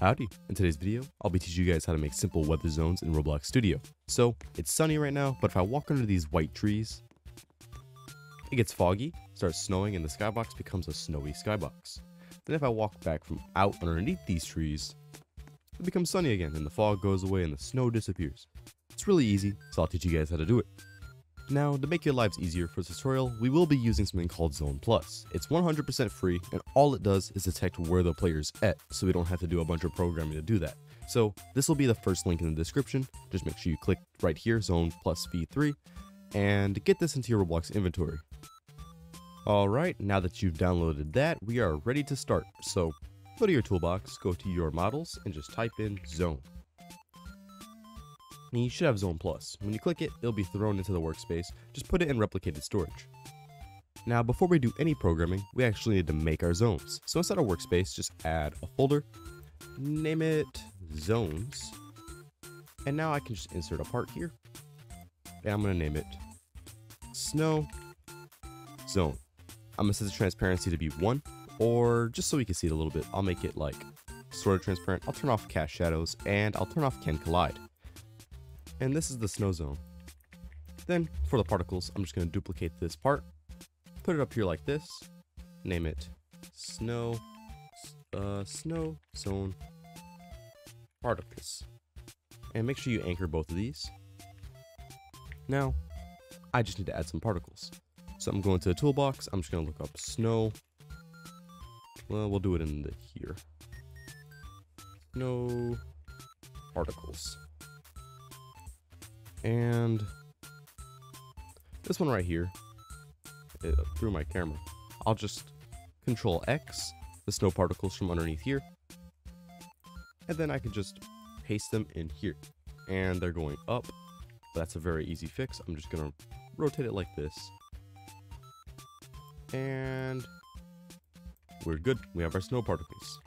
Howdy! In today's video, I'll be teaching you guys how to make simple weather zones in Roblox Studio. So, it's sunny right now, but if I walk under these white trees, it gets foggy, starts snowing, and the skybox becomes a snowy skybox. Then if I walk back from out underneath these trees, it becomes sunny again, and the fog goes away and the snow disappears. It's really easy, so I'll teach you guys how to do it. Now, to make your lives easier for this tutorial, we will be using something called Zone Plus. It's 100% free, and all it does is detect where the player's at, so we don't have to do a bunch of programming to do that. So, this will be the first link in the description. Just make sure you click right here, Zone Plus V3, and get this into your Roblox inventory. Alright, now that you've downloaded that, we are ready to start. So, go to your toolbox, go to your models, and just type in Zone and you should have Zone Plus. When you click it, it'll be thrown into the workspace. Just put it in replicated storage. Now, before we do any programming, we actually need to make our zones. So inside our workspace, just add a folder, name it zones, and now I can just insert a part here. And I'm gonna name it snow zone. I'm gonna set the transparency to be one, or just so we can see it a little bit, I'll make it like sort of transparent. I'll turn off cast shadows and I'll turn off can collide and this is the snow zone. Then, for the particles, I'm just going to duplicate this part, put it up here like this, name it snow, uh, snow zone particles. And make sure you anchor both of these. Now, I just need to add some particles. So I'm going to the toolbox, I'm just going to look up snow. Well, we'll do it in the here. Snow particles. And this one right here, it, uh, through my camera, I'll just control X, the snow particles from underneath here, and then I can just paste them in here. And they're going up. That's a very easy fix. I'm just gonna rotate it like this. And we're good. We have our snow particles.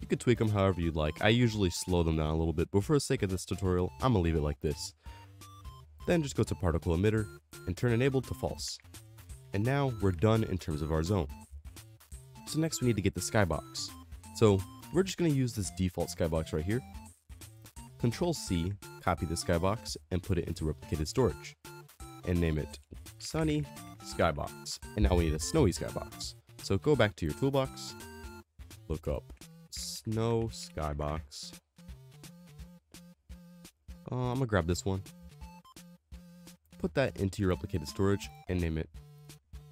You could tweak them however you'd like. I usually slow them down a little bit, but for the sake of this tutorial, I'm gonna leave it like this. Then just go to particle emitter and turn enabled to false. And now we're done in terms of our zone. So next we need to get the skybox. So we're just going to use this default skybox right here. Control C, copy the skybox and put it into replicated storage. And name it sunny skybox. And now we need a snowy skybox. So go back to your toolbox, look up snow skybox. Uh, I'm gonna grab this one put that into your replicated storage and name it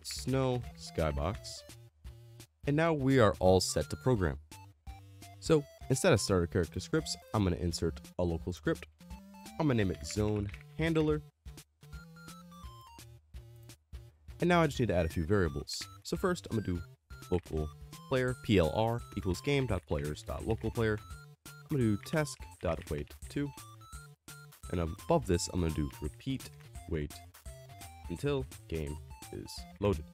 Snow Skybox. And now we are all set to program. So instead of starter character scripts, I'm going to insert a local script. I'm going to name it Zone Handler. And now I just need to add a few variables. So first, I'm going to do local player plr equals game dot players dot local player. I'm going to do task wait 2 and above this i'm going to do repeat wait until game is loaded.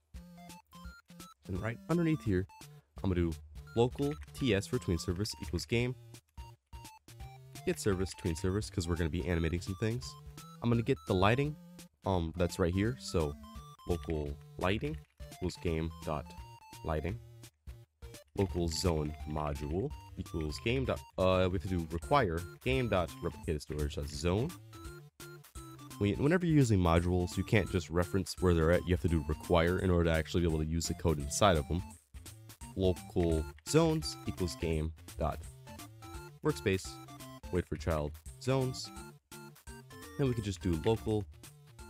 And right underneath here, I'm gonna do local ts for tween service equals game get service tween service because we're gonna be animating some things. I'm gonna get the lighting um that's right here. So local lighting equals game dot lighting local zone module equals game dot uh we have to do require game dot replicated storage as zone whenever you're using modules, you can't just reference where they're at. You have to do require in order to actually be able to use the code inside of them. Local zones equals game dot workspace. Wait for child zones. And we can just do local,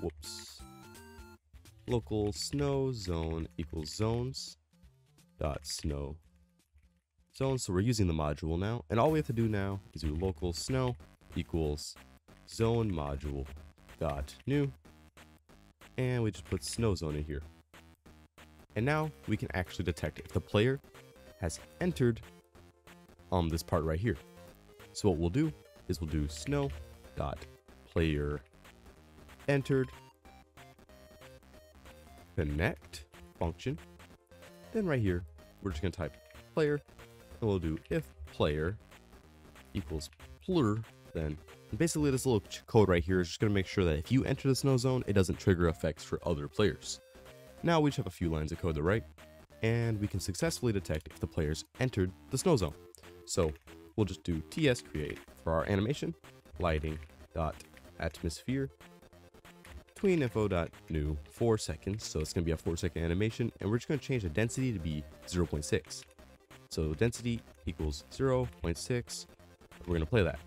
whoops, local snow zone equals zones dot snow zone. So we're using the module now. And all we have to do now is do local snow equals zone module dot new, and we just put snow zone in here. And now we can actually detect if the player has entered on this part right here. So what we'll do is we'll do snow dot player entered connect function. Then right here, we're just gonna type player, and we'll do if player equals plur, then basically, this little code right here is just going to make sure that if you enter the snow zone, it doesn't trigger effects for other players. Now we just have a few lines of code to write, and we can successfully detect if the players entered the snow zone. So we'll just do ts create for our animation, lighting dot atmosphere tween info dot new 4 seconds. So it's going to be a 4 second animation. And we're just going to change the density to be 0.6. So density equals 0.6. We're going to play that.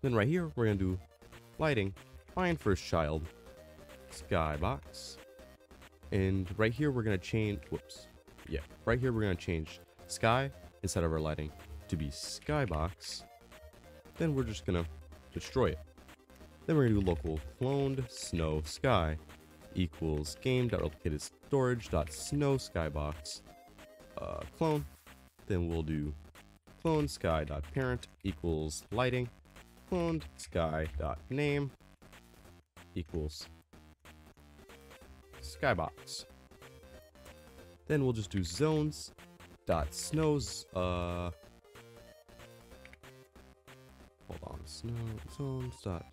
Then right here, we're going to do lighting, find first child, skybox. And right here, we're going to change, whoops. Yeah, right here, we're going to change sky instead of our lighting to be skybox. Then we're just going to destroy it. Then we're going to do local cloned snow sky equals game.replicated storage dot snow skybox uh, clone. Then we'll do clone sky dot parent equals lighting cloned sky dot name equals skybox. Then we'll just do zones dot snows uh hold on snow zones dot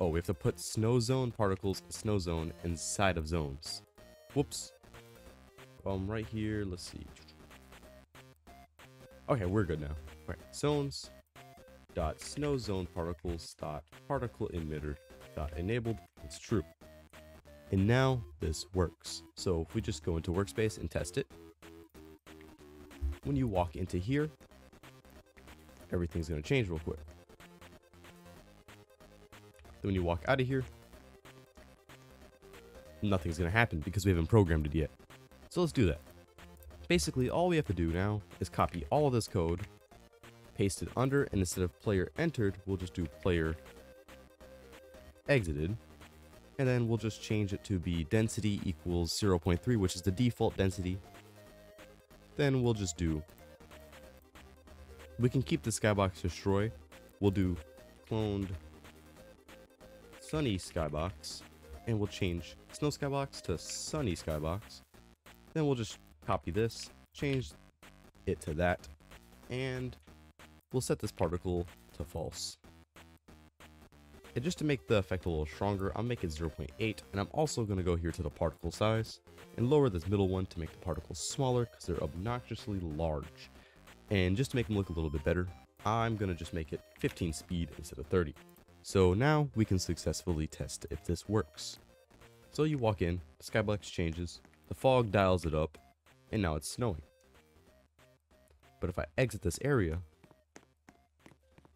oh we have to put snow zone particles snow zone inside of zones. Whoops. Um right here let's see. Okay we're good now. All right zones dot snow zone particles dot particle emitter dot enabled it's true and now this works. So if we just go into workspace and test it, when you walk into here, everything's going to change real quick. Then when you walk out of here, nothing's going to happen because we haven't programmed it yet. So let's do that. Basically, all we have to do now is copy all of this code, paste it under, and instead of player entered, we'll just do player exited. And then we'll just change it to be density equals 0.3 which is the default density. Then we'll just do we can keep the skybox destroy. We'll do cloned sunny skybox and we'll change snow skybox to sunny skybox. Then we'll just copy this change it to that and we'll set this particle to false and just to make the effect a little stronger, I'll make it 0.8, and I'm also going to go here to the particle size, and lower this middle one to make the particles smaller, because they're obnoxiously large. And just to make them look a little bit better, I'm going to just make it 15 speed instead of 30. So now we can successfully test if this works. So you walk in, the skybox changes, the fog dials it up, and now it's snowing. But if I exit this area,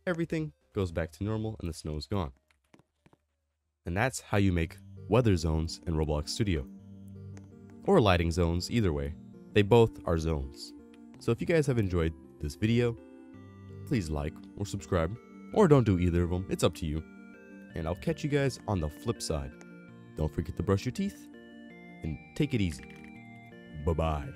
everything goes back to normal and the snow is gone. And that's how you make weather zones in Roblox Studio. Or lighting zones, either way. They both are zones. So if you guys have enjoyed this video, please like or subscribe, or don't do either of them, it's up to you. And I'll catch you guys on the flip side. Don't forget to brush your teeth, and take it easy. Bye-bye.